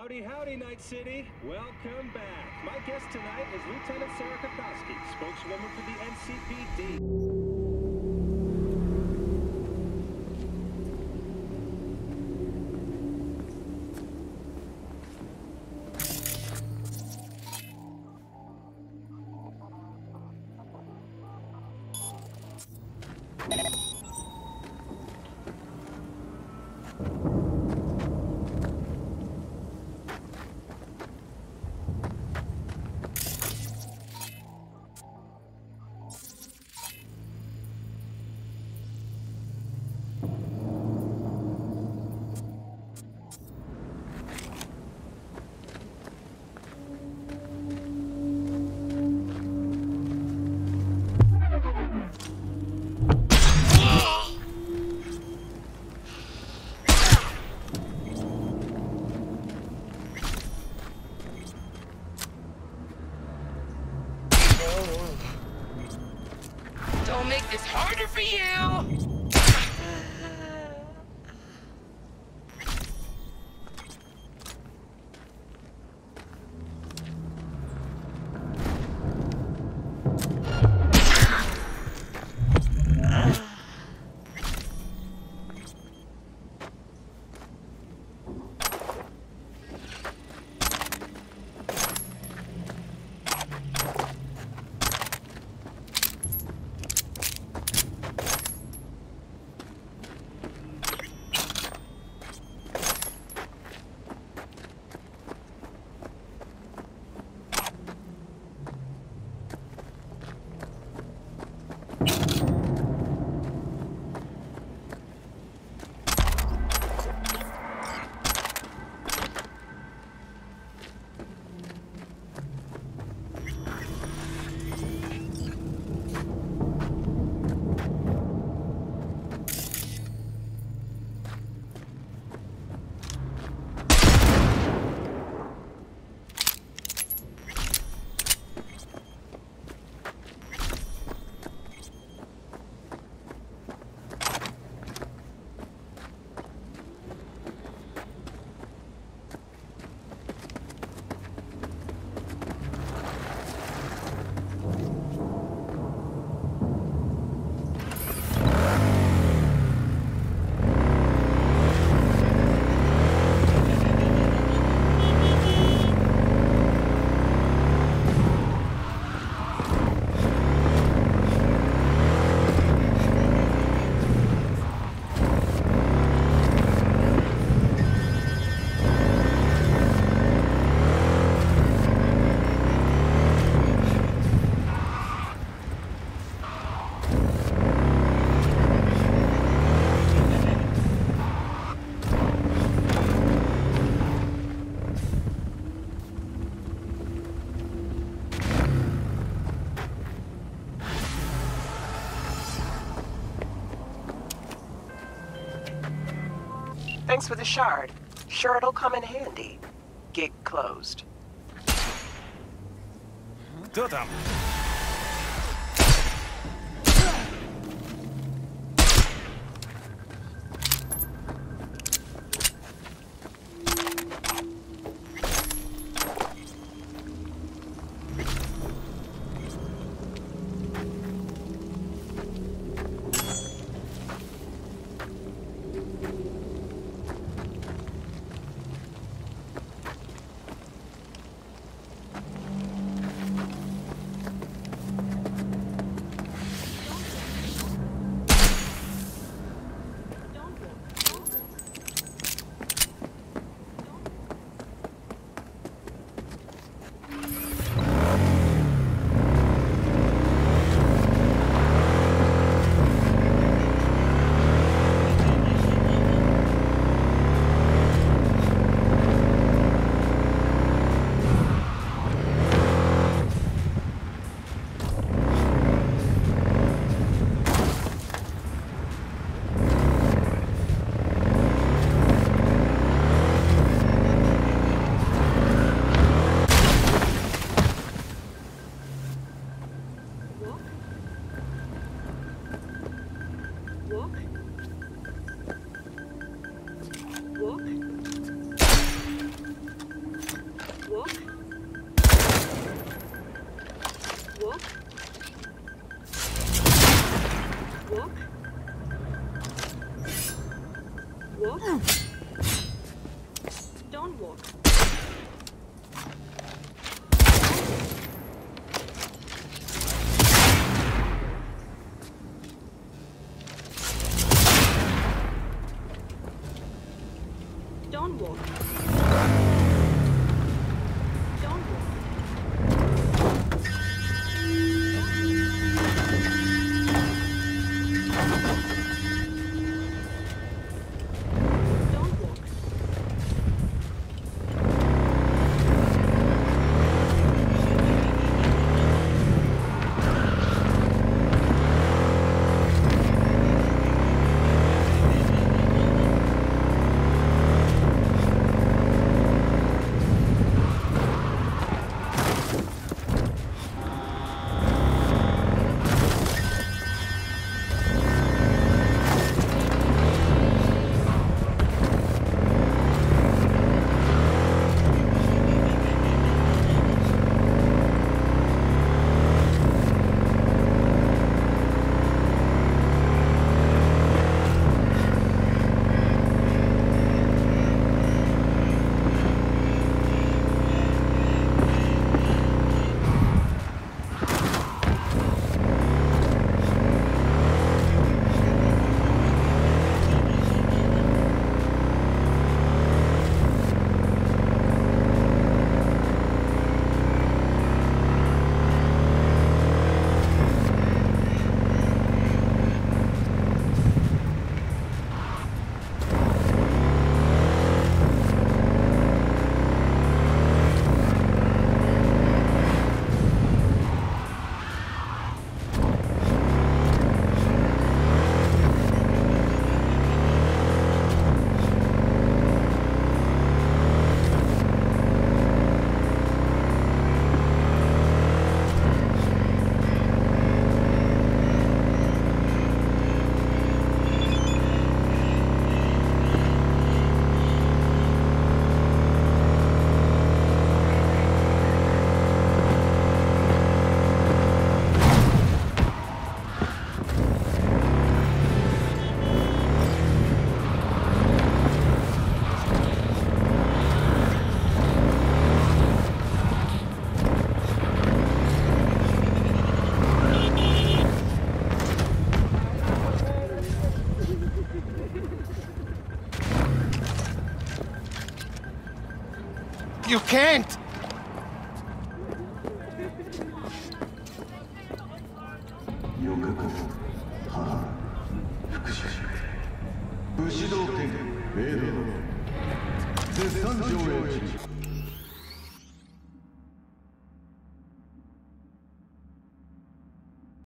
Howdy, howdy, Night City. Welcome back. My guest tonight is Lieutenant Sarah Kukowski, spokeswoman for the NCPD. Don't make this harder for you! Thanks for the shard. Sure it'll come in handy. Gig closed. Кто там? can't! 予告母復讐武